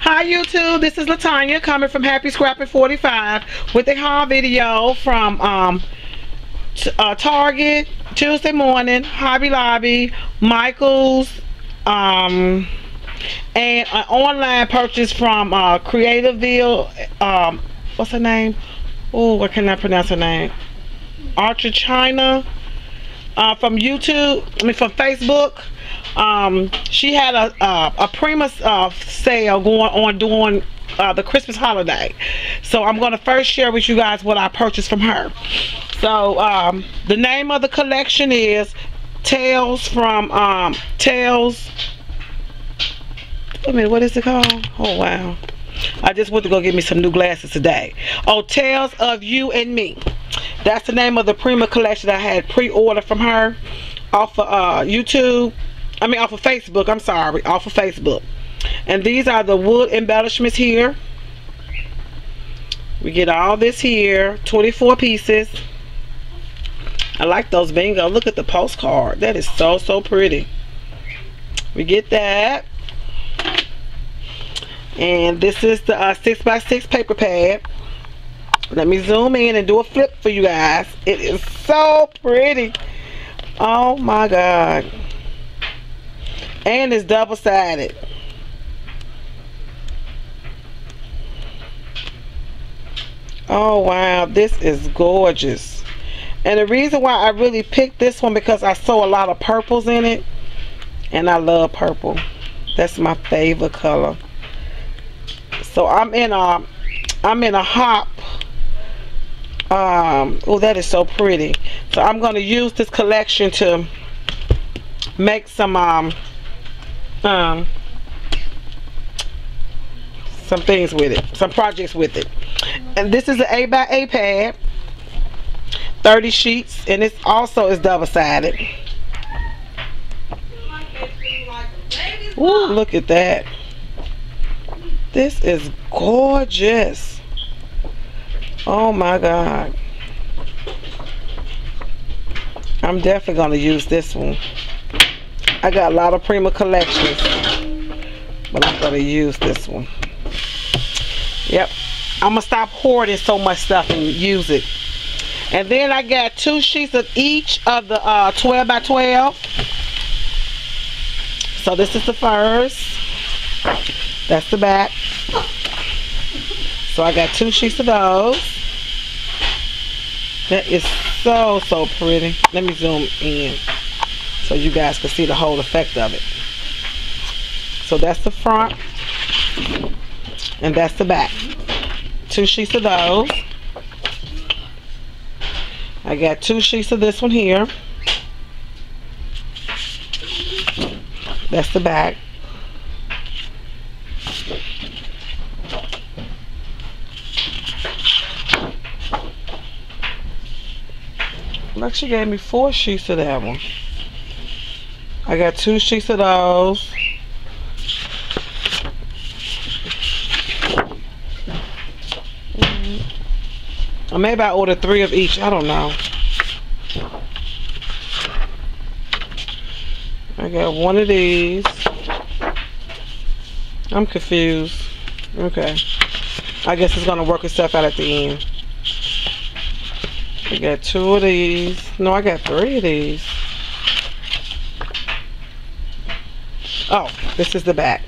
Hi YouTube, this is Latanya coming from Happy Scrapping 45 with a haul video from um, uh, Target, Tuesday morning, Hobby Lobby, Michaels, um, and an online purchase from uh, Creativeville, um, what's her name? Oh, what can I pronounce her name? Archer China uh, from YouTube, I mean from Facebook. Um, she had a a, a Prima uh, sale going on during uh, the Christmas holiday. So I'm going to first share with you guys what I purchased from her. So um, the name of the collection is Tales from um, Tales. Wait a minute, what is it called? Oh wow. I just went to go get me some new glasses today. Oh, Tales of You and Me. That's the name of the Prima collection I had pre-ordered from her off of uh, YouTube. I mean off of Facebook. I'm sorry. Off of Facebook. And these are the wood embellishments here. We get all this here. 24 pieces. I like those bingo. Look at the postcard. That is so, so pretty. We get that. And this is the uh, 6x6 paper pad. Let me zoom in and do a flip for you guys. It is so pretty. Oh my God. And it's double-sided. Oh wow, this is gorgeous. And the reason why I really picked this one because I saw a lot of purples in it. And I love purple. That's my favorite color. So I'm in a I'm in a hop um oh that is so pretty. So i'm going to use this collection to make some um um some things with it some projects with it. And this is an 8 by 8 pad 30 sheets and it also is double-sided. Ooh, look at that. This is gorgeous Oh my God. I'm definitely going to use this one. I got a lot of Prima collections. But I'm going to use this one. Yep. I'm going to stop hoarding so much stuff and use it. And then I got two sheets of each of the uh, 12 by 12. So this is the first. That's the back. So I got two sheets of those. That is so, so pretty. Let me zoom in so you guys can see the whole effect of it. So that's the front and that's the back. Two sheets of those. I got two sheets of this one here. That's the back. Look, she gave me four sheets of that one. I got two sheets of those. Mm-hmm. Or maybe I ordered three of each. I don't know. I got one of these. I'm confused. Okay. I guess it's going to work itself out at the end. I got two of these. No, I got three of these. Oh, this is the back.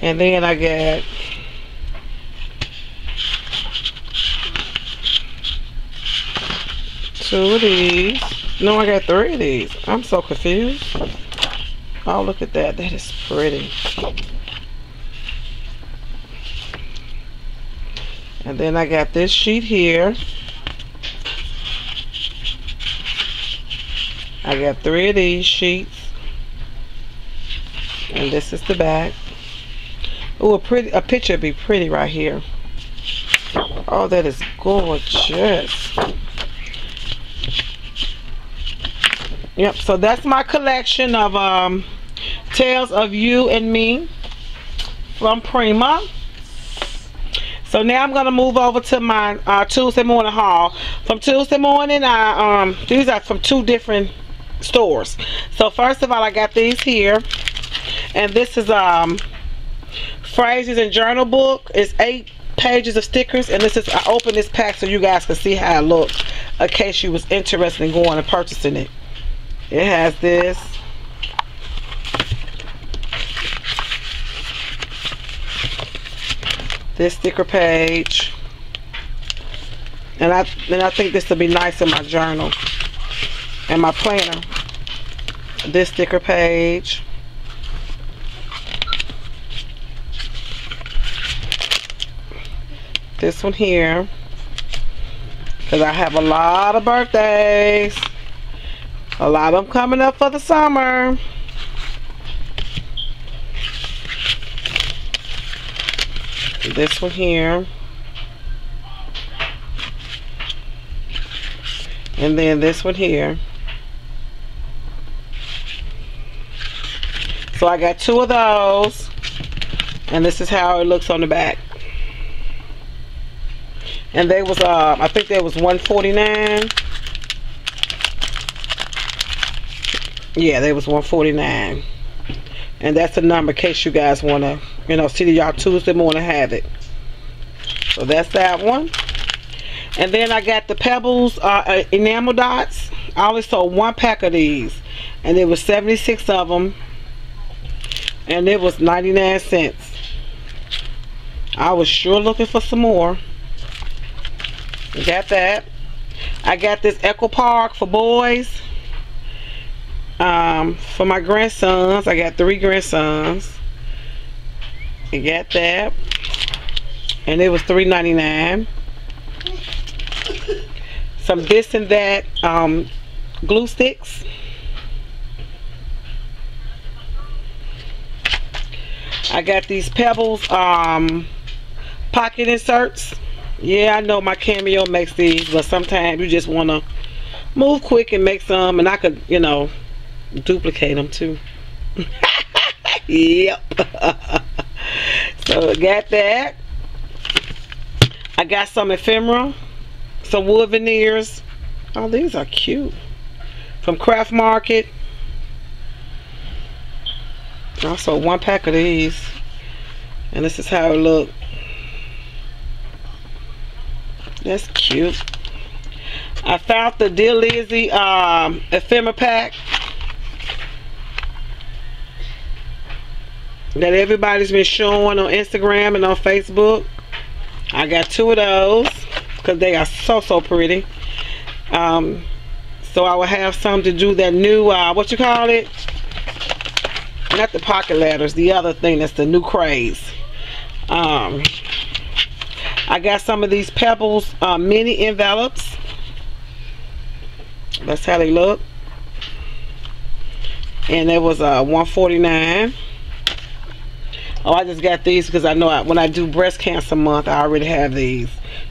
And then I got two of these. No, I got three of these. I'm so confused. Oh, look at that. That is pretty. And then I got this sheet here. I got three of these sheets. And this is the back. Oh, a pretty a picture would be pretty right here. Oh, that is gorgeous. Yep, so that's my collection of um, Tales of You and Me from Prima. So now I'm going to move over to my uh, Tuesday morning haul. From Tuesday morning, I um these are from two different stores. So first of all, I got these here. And this is um phrases and journal book. It's eight pages of stickers. And this is, I opened this pack so you guys can see how it looks. In case you was interested in going and purchasing it. It has this. This sticker page. And I and I think this will be nice in my journal and my planner. This sticker page. This one here. Because I have a lot of birthdays. A lot of them coming up for the summer. This one here. And then this one here. So I got two of those. And this is how it looks on the back. And they was, uh, I think they was 149 Yeah, they was 149 And that's the number in case you guys want to, you know, see y'all Tuesday morning have it. So that's that one. And then I got the Pebbles uh, uh, enamel dots. I only sold one pack of these. And there was 76 of them. And it was 99 cents. I was sure looking for some more. Got that. I got this Echo Park for boys. Um, for my grandsons. I got three grandsons. I got that. And it was $3.99 some this and that um, glue sticks. I got these Pebbles um, pocket inserts. Yeah, I know my Cameo makes these, but sometimes you just want to move quick and make some, and I could, you know, duplicate them too. yep. so I got that. I got some ephemera some wood veneers. Oh, these are cute. From Craft Market. Also, one pack of these. And this is how it look. That's cute. I found the Dear Lizzy um, ephemera pack. That everybody's been showing on Instagram and on Facebook. I got two of those because they are so so pretty. Um, so I will have some to do that new uh, what you call it? Not the pocket letters the other thing that's the new craze. Um, I got some of these pebbles uh, mini envelopes. That's how they look. And it was uh, 149 Oh, I just got these because I know I, when I do breast cancer month, I already have these.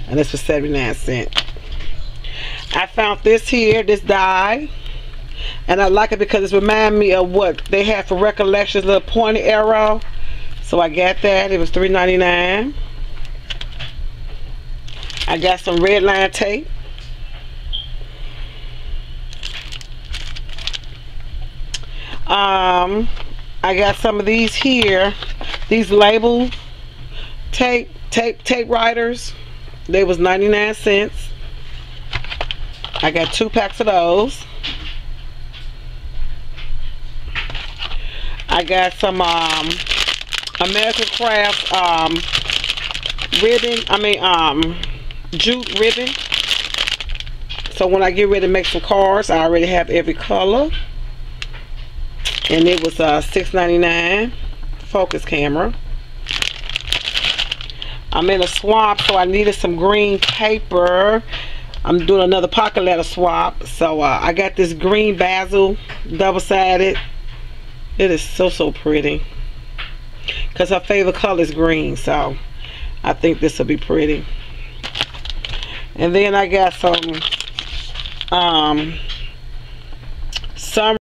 And this was 79 cents I found this here this die and I like it because it reminds me of what they had for recollections little pointy arrow. So I got that. It was $3.99 I got some red line tape. Um I got some of these here these label tape tape tape writers they was 99 cents. I got two packs of those. I got some um, American Craft um, ribbon. I mean, um, jute ribbon. So when I get ready to make some cards, I already have every color. And it was uh, $6.99 focus camera. I'm in a swap, so I needed some green paper. I'm doing another pocket letter swap. So uh, I got this green basil, double-sided. It is so, so pretty. Because her favorite color is green, so I think this will be pretty. And then I got some um, some